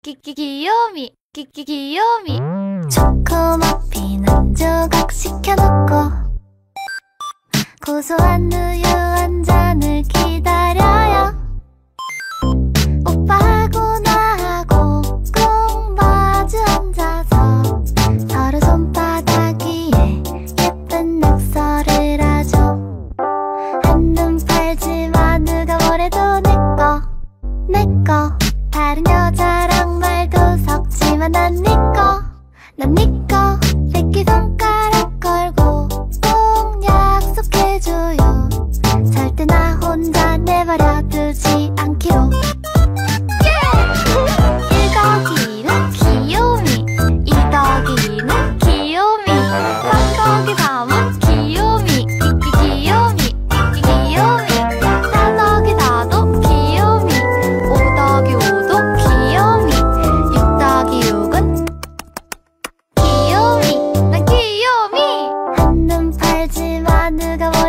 끼끼귀요미 끼끼귀요미. 초코머핀 한 조각 시켜놓고 고소한 우유 한 잔을 기다려요. 오빠하고 나하고 꼭 마주 앉아서 서로 손바닥 위에 예쁜 낙서를 하죠. 한눈 팔지만 누가 뭐래도 내꺼 내꺼 다른 여자랑 난 네꺼. 난 네꺼.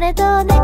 れどね。